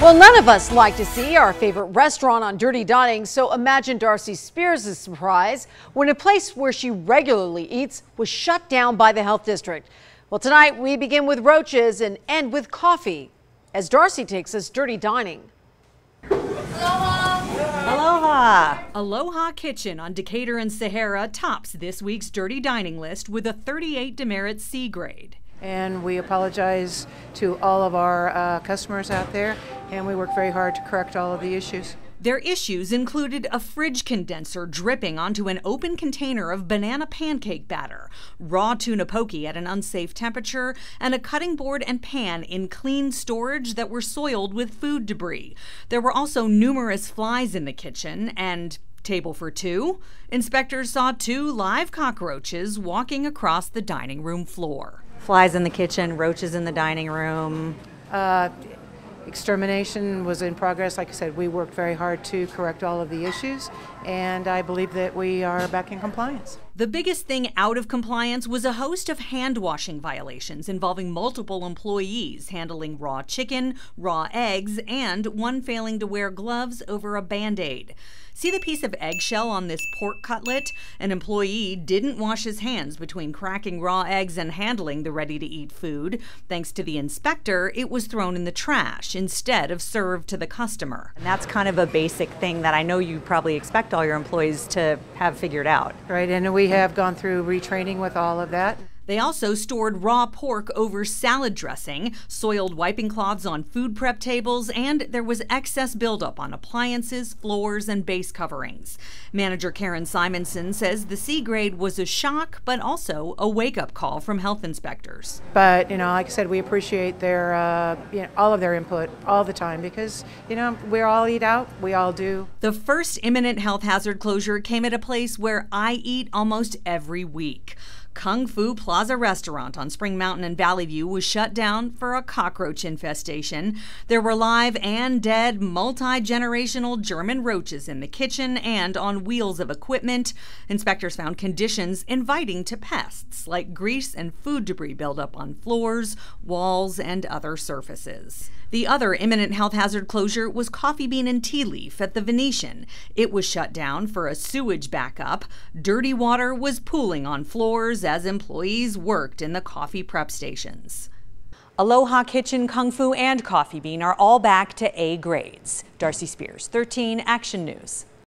Well, none of us like to see our favorite restaurant on Dirty Dining, so imagine Darcy Spears' surprise when a place where she regularly eats was shut down by the health district. Well, tonight we begin with roaches and end with coffee as Darcy takes us Dirty Dining. Aloha! Aloha Aloha Kitchen on Decatur and Sahara tops this week's Dirty Dining list with a 38 demerit C grade. And we apologize to all of our uh, customers out there, and we work very hard to correct all of the issues. Their issues included a fridge condenser dripping onto an open container of banana pancake batter, raw tuna poke at an unsafe temperature, and a cutting board and pan in clean storage that were soiled with food debris. There were also numerous flies in the kitchen and Table for two, inspectors saw two live cockroaches walking across the dining room floor. Flies in the kitchen, roaches in the dining room. Uh, extermination was in progress. Like I said, we worked very hard to correct all of the issues, and I believe that we are back in compliance. The biggest thing out of compliance was a host of hand washing violations involving multiple employees handling raw chicken, raw eggs, and one failing to wear gloves over a band aid. See the piece of eggshell on this pork cutlet? An employee didn't wash his hands between cracking raw eggs and handling the ready to eat food. Thanks to the inspector, it was thrown in the trash instead of served to the customer. And that's kind of a basic thing that I know you probably expect all your employees to have figured out. Right, and we have gone through retraining with all of that. They also stored raw pork over salad dressing, soiled wiping cloths on food prep tables, and there was excess buildup on appliances, floors, and base coverings. Manager Karen Simonson says the C grade was a shock, but also a wake up call from health inspectors. But, you know, like I said, we appreciate their, uh, you know, all of their input all the time because, you know, we all eat out, we all do. The first imminent health hazard closure came at a place where I eat almost every week. Kung Fu Plaza restaurant on Spring Mountain and Valley View was shut down for a cockroach infestation. There were live and dead multi generational German roaches in the kitchen and on wheels of equipment. Inspectors found conditions inviting to pests like grease and food debris buildup on floors, walls, and other surfaces. The other imminent health hazard closure was Coffee Bean and Tea Leaf at the Venetian. It was shut down for a sewage backup. Dirty water was pooling on floors as employees worked in the coffee prep stations. Aloha Kitchen, Kung Fu, and Coffee Bean are all back to A grades. Darcy Spears, 13 Action News.